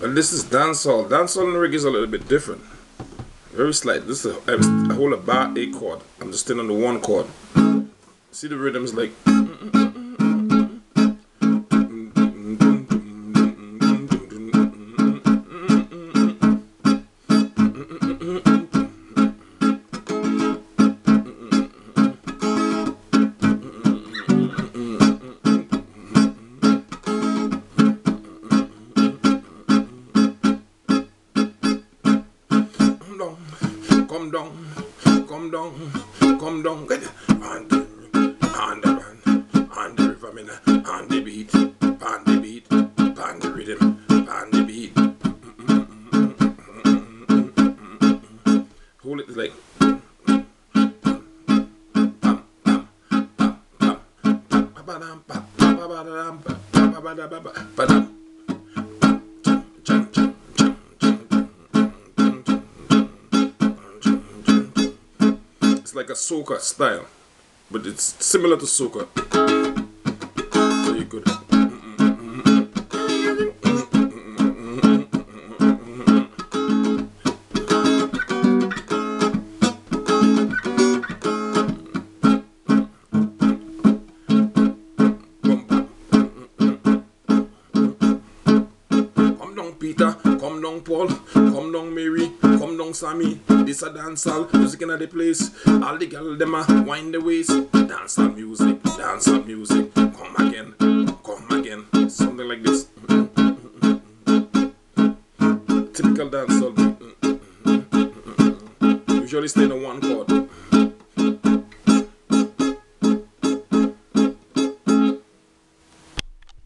And this is dancehall. Dancehall and reggae is a little bit different. Very slight. This is a, a bar A chord. I'm just staying on the one chord. See the rhythms like. Come down, come down, come down, come down. Get. On the, on the run, on the river, man, on the beat, on the beat, on the rhythm, on the beat. Hold it like. It's like a soca style, but it's similar to soca. Very good. Come down, Peter. Come down, Paul. Come down, Mary. Come down, Sammy. This a dancehall music in the place. All the girl them a wind the waist. Dancehall music, dancehall music. Come again, come again. Something like this. Typical dancehall. Usually stay in one chord.